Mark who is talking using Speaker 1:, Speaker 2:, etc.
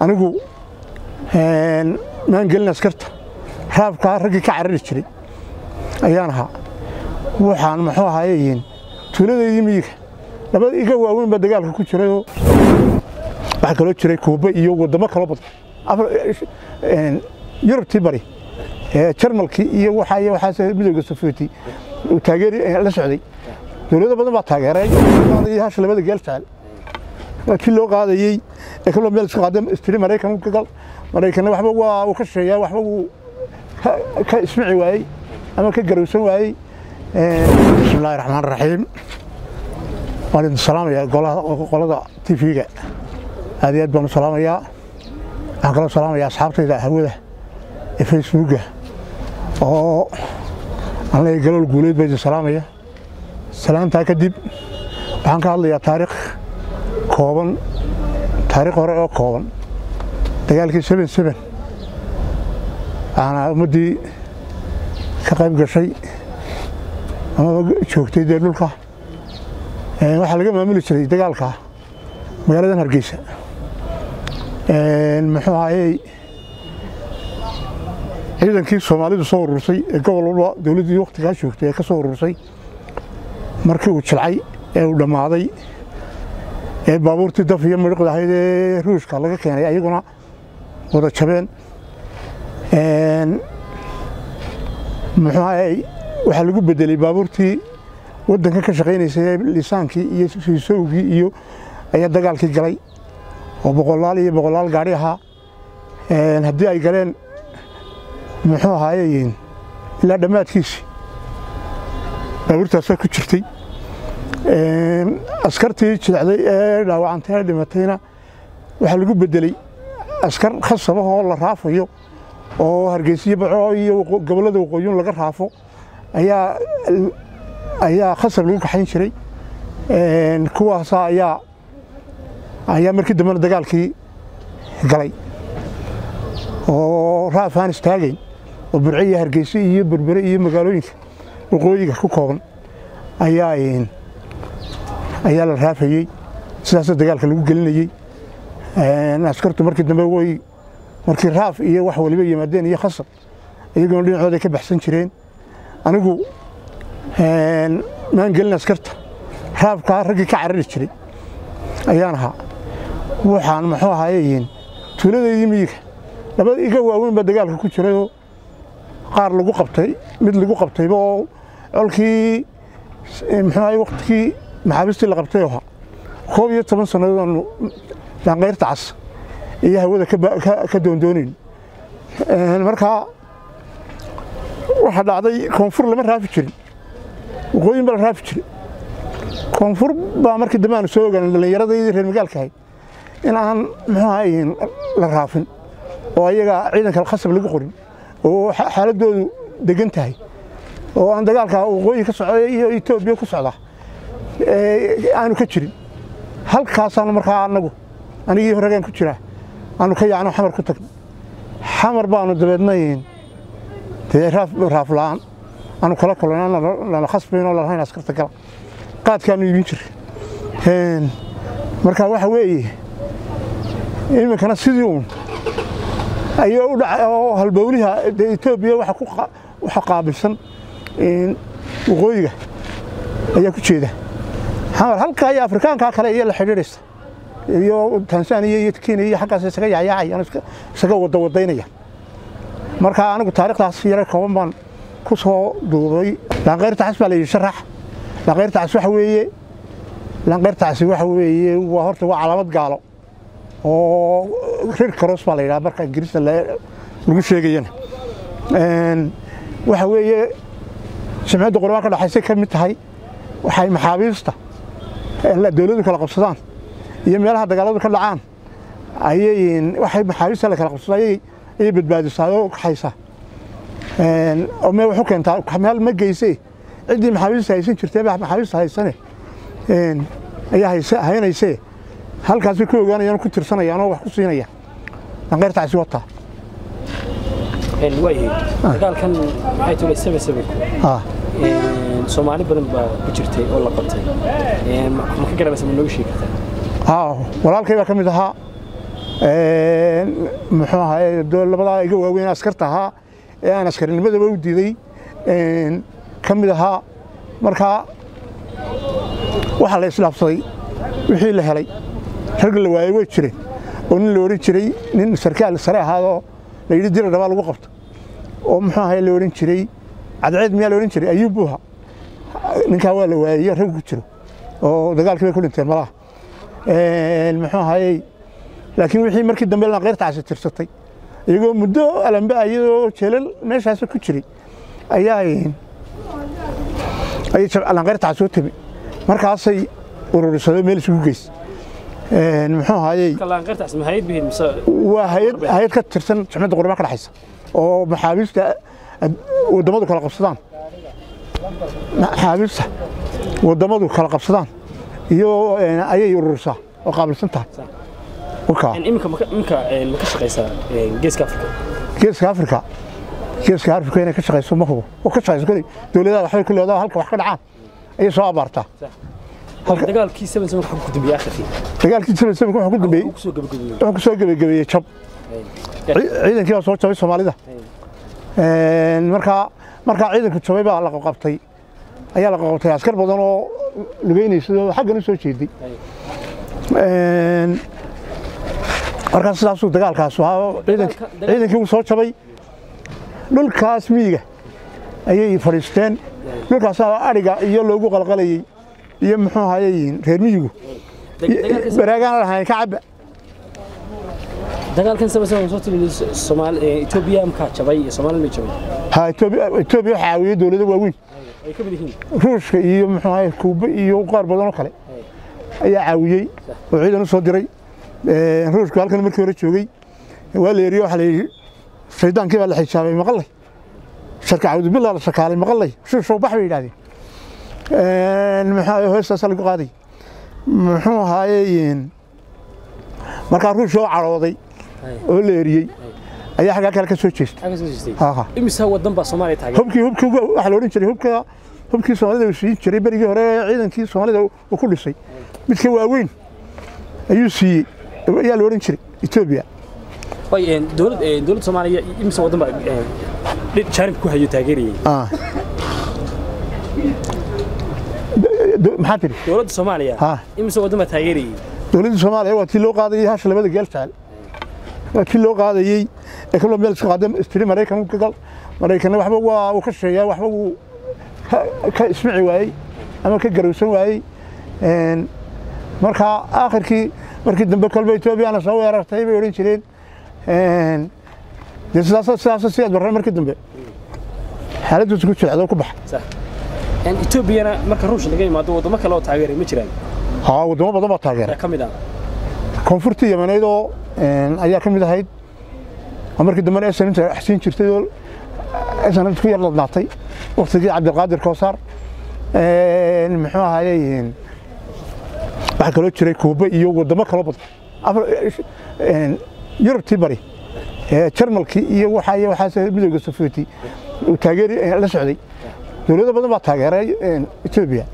Speaker 1: anigu maan gelin askarta. Raabkaa raggii ka carari jiray. Ayaan ahaa. Waxaan muxuu ahaayeyiin tuuladaydii miyiga. Labada iga waaweyn baa dagaalka ku jirayoo waxaa kaloo jiray kuuba iyo waddamo kaloo badan yurubtii bari jarmalkii iyo waxaa iyo waxaas midowga sofiyeeti uu taageeri la socday. Dowlado badan baa taageeray. Hasha labada geel jecel kii loo qaadayey ee kaloo meel isku qaada istiri maraykan ka gal. Maraykanna waxba waa uu ka sheeyaa waxba wuu ka ismici waayey ama ka garowsan waayey. Bismillahi raxmaan raxiim waan idin salaamayaa qolada tv-ga aad iyo aad baan u salaamayaa. Waxaan kaloo salaamayaa asxaabtayda hawada ee facebooka oo anleeya galool guuleed baa idin salaamaya. Salaantaa kadib waxaan ka hadlayaa taariikh kooban taariikh hore oo kooban dagaalkii seben waxaana ummaddii ka qayb gashay amaba joogtay dee dhulka. Waxaa laga maamuli jiray dagaalka magaaladan hargeysa. Muxuu ahayey ciidankii soomaalidu soo urursay ee gobol walba dowladdii wakhtigaa joogtay ee ka soo urursay. Markii uu jilcay ee uu dhammaaday ee baabuurtii daf iyo midhiqda ahayd ee ruushka laga keenay ayaguna wada jabeen. Muxuu ahayey waxaa lagu bedelay baabuurtii waddanka ka shaqaynaysay ee lisaankii iyo fiisowgii iyo ayaa dagaalkii galay oo boqolaal iyo boqolaal gaadhi ahaa. Haddii ay galeen muxuu ahaayeyiin ilaa dhammaadkiisii baabuurtaasaa ku jirtay askartii jilacday ee dhaawacantay ee dhimatayna waxaa lagu bedeley askar khasabahoo la raafayo oo hargeysiyo baco iyo gobollada waqooyuun laga raafo ayaa khasab lagu kaxayn jiray. Kuwaasa ayaa ayaa markii dambena dagaalkii galay. Oo raaf aan istaagayn oo burce iyo hargeyse iyo berbere iyo magaalooyinka waqooyiga ku kooban ayaa ayaa la raafayey. Sidaasoo dagaalka lagu gelinayey askartu markii dambe way markii raaf iyo wax waliba yimaadeen iyo khasab iyagoona dhinacooday ka baxsan jireen. Anigu maan gelin askarta raabkaa raggii ka carari jiray ayaan ahaa. Waxaan muxuu ahaayeyiin tuuladaydii miyiga labada iga waaweyn baa dagaalka ku jirayoo qaar lagu qabtay mid lagu qabtayba oo colkii muxuu ahay waktigii maxaabiistii la qabtay ahaa koob iyo toban sannadood aanu daanqayrta cas iyo hawada ka doondoonayn markaa waxaa dhacday koonfur lama raafi jirin. Waqooyin baa la raafi jiray. Koonfur baa markii dambe soo ogaanay dhallinyaradaydii reer magaalka in aan muxuu ahayn la raafin oo ayaga ciidanka khasab lagu qorin oo xaaladoodu degan tahay oo aan dagaalka waqooyi ka socda iyo etoobiya ku socda aanu ka jirin. Halkaasaanu markaa anagu anigii horegaan ku jiraa. Aanu ka yaacno xamar ku tagno. Xamar baanu dabeednayn dee raaf la'aan. Aanu kala kulana lana khasbaynoo lalahayn askarta gala qaadkaanu iibin jiray marka waxa weeye iminkana sidii uun ayuu u dhacay oo halbowliha etoobiya waxa qaabilsan waqooyiga ayaa ku jeeda halkaa iyo afrikaankaa kale iyo la xidhiidhaysa iyo tansaaniya iyo kenya iyo xaggaas isaga yacyaacayaan isaga wada wadaynaya. Marka anigu taarikhdaas yare kooban baan ku soo duubay. Laanqayrta cas baa la yidhi sharax. Laanqayrta cas waxa weeye. Laanqayrta casi waxa weeye waa horta waa calaamad gaalo oo rir karos baa la yidhaha marka ingiriista lagu sheegayana waxa weeye jamciyadda qurban ka dhexaysay ka mid tahay waxay maxaabiista dowladdu kala qabsadaan iyo meelaha dagaaladu ka dhacaan ayay waxay maxaabiista la kala qabsado ayay badbaadisaa oo kaxaysaa oo meel waxu keentaa meel ma geyse ciddii maxaabiista haysan jirtay baa maxaabiista haysane ayaa haynaysee. Halkaasay ku ogaanayaan ku tirsanayaan oo wax ku siinayaan danqayrtaasi wataa
Speaker 2: dagaalkan maxay tule sebe sebeku soomaali badan baa ku jirtay oo la qabtay. Ma ka garanaysa ma nooga sheegi kartaa?
Speaker 1: Walaalkay baa ka mid ahaa. Muxuu ahaye labadaa iga waaweyn askarta ahaa ee aan askarinimadaba u diiday. Ka mid ahaa. Markaa waxaa la isdhaafsaday wixii la helay ragga la waayey way jireen oo nin la odhan jiray nin sarkaal sare ahaadoo la yidhi dira dhabaa lagu qabto. Oo muxuu ahaye la odhan jiray. Cadceed miyaa la odhan jiray? Ayuub buuha ninkaa waa la waayey rag ku jiro oo dagaalkii bay ku dhinteen malaha muxuu ahayey laakiin wixii markii dambe lanqeyrtaasi tirsatay iyagoo muddo alambe iyadoo jeelal meeshaas ku jiray ayaa lanqeyrtaasi u timi. Markaasay ururisadoo meel isugu geys. Muxuu ahayey waa hay'ad ka tirsan jimcadda qurba ka dhexaysa oo maxaabiista waddamadu kala qabsadaan maxaabiista waddamadu kala qabsadaan iyo ayay ururisaa oo qaabilsan tahay geeska afrika? Geeska afrika? Inay ka shaqayso ma hubo. Oo ka shaqayso koley dowladaha waxbay ku leedahay halka wax ka dhacaan. Ayay soo abaartaa.
Speaker 2: Dagaalkii
Speaker 1: wuxuu ku dambeeyey wuxuu ku soo gabagabeeyey jab ciidankii baa soo jabay soomaalida. Markaa markaa ciidanku jabay baa la qabtay ayaa la qabtay askar badan oo lugeynaysa xaggan u soo jeeday. Markaa sidaasuu dagaalkaas ciidankii uu soo jabay dhulkaas miyiga ayay fadhiisteen. Dhulkaasaa adhiga iyo loogu qalqalayey iyo muxuu ahaye reer miyigu. Baraagaan lahayn ka cabba
Speaker 2: dagaalkan saba saba soo timi Soomaali Ethiopia ma jabay Soomaaliya ma jabay?
Speaker 1: Ha Ethiopia Ethiopia waxa caawiyay dawladda waaweyn Ruushka iyo muxuu ahaye Kuuba iyo qaar badan oo kale ayaa caawiyay oo ciidan u soo diray. Ruushku halkan markii hore joogay waa la yeriyo waxa la yidhi shaydaankii baa la xijaabay maqallay sharka cawdu bilaa la shakaalay maqallay shuushow bax bay yidhaahdeen muxuu hoostaas lagu qaaday. Muxuu ahaaye markaa ruushka oo cadhooday oo la eriyey ayaa xaggaa kale ka soo jeestay. Hubkii Soomaalida uu siin jiray barigii hore ciidankii Soomaalida uu ku dhisay. Midka waaweyn ayuu siiyey ayaa la oran jiray
Speaker 2: dawlad dawlad Soomaaliya imisa wadan baa jaanib ku hayo taageerayay?
Speaker 1: Maxaa tiri?
Speaker 2: Dawladda Soomaaliya? Imisa wadan baa taageerayay?
Speaker 1: Dawladda Soomaaliya waa tii loo qaadayay hasha labada geel jecel waa tii loo qaadayay ee kaloo meel isku qaaday istiri Mareykan ka gal Mareykan waxba waa uu ka sheeyaa waxba uu ka ismici waayay ama ka garowsan waayay een marka aakhirkii markii dambe kolba Ethiopia soo weerartay bay oran jireen een de sidaas sidaas sidaas barra markii dambe xaaladdu isku jircdo ku baxay
Speaker 2: een Ethiopia marka ruush laga yimaado wadamo kale oo taageeray ma jiraan
Speaker 1: ها wadamo badan baa taageeray
Speaker 2: ka mid ah
Speaker 1: koonfurta yamaneed oo ayaa ka mid ahayd markii dambe SN inta xasiin jirtay oo SN ku yar ladnaatay waqtigii Cabdilqaadir Koosaar muxuu ahaayeen waxa kaloo jiray Kuuba iyo wadamo kale badan Yurubtii bari Jarmalkii iyo waxa iyo waxa midowga Sofiyeeti uu taageeri la socday. Dawlado badan baa taageeray Ethiopia